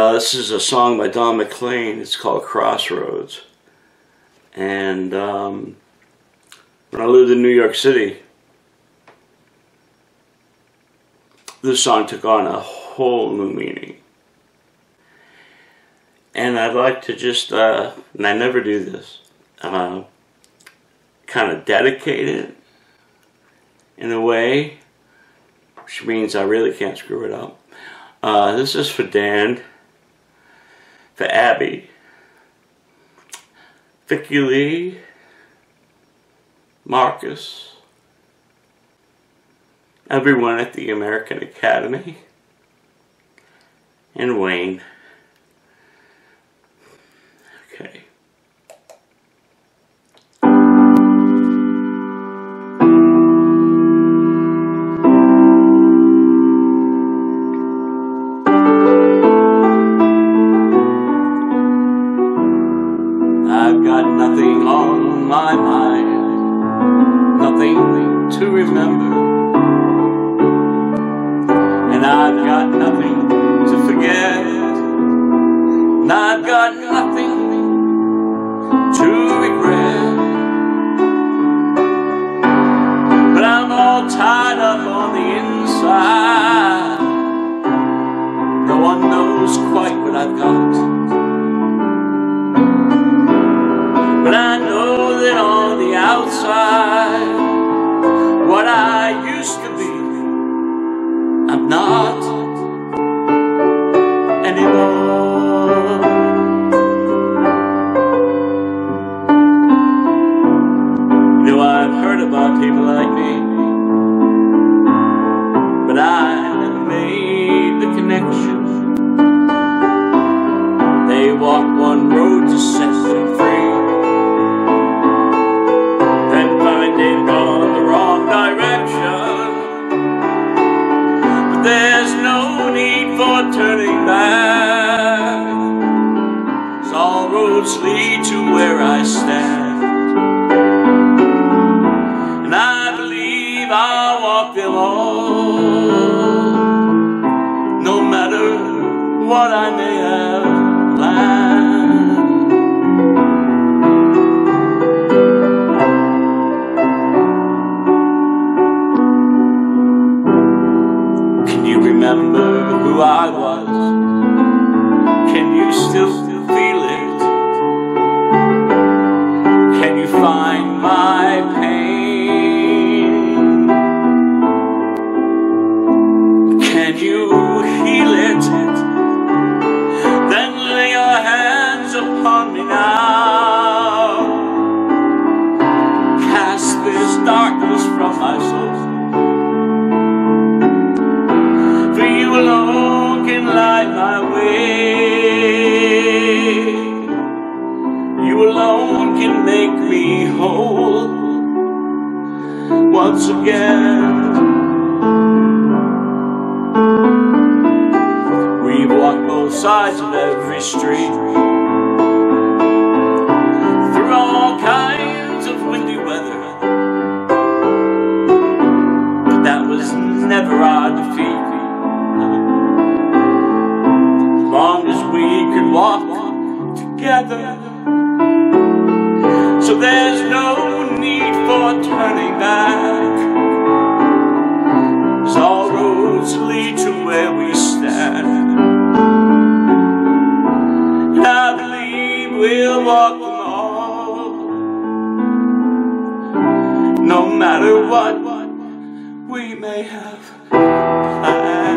Uh, this is a song by Don McLean. It's called Crossroads. And um, when I lived in New York City, this song took on a whole new meaning. And I'd like to just, uh, and I never do this, uh, kind of dedicate it in a way, which means I really can't screw it up. Uh, this is for Dan, for Abby, Vicky Lee, Marcus, everyone at the American Academy, and Wayne. My mind, nothing to remember, and I've got nothing to forget, and I've got nothing outside, what I used to be, I'm not anymore. You know, I've heard about people like me, turning back. 'Cause all roads lead to where I stand. And I believe I'll walk them all. No matter what I may have planned. Remember I was? Can you still feel it? Can you find my pain? Can you heal it? Then lay your hands upon me now. Cast this darkness from my soul. Way. You alone can make me whole once again. We've walked both sides of every street through all kinds of windy weather. But that was never our defeat. Walk together. So there's no need for turning back. 'Cause all roads lead to where we stand. And I believe we'll walk them all. No matter what we may have planned.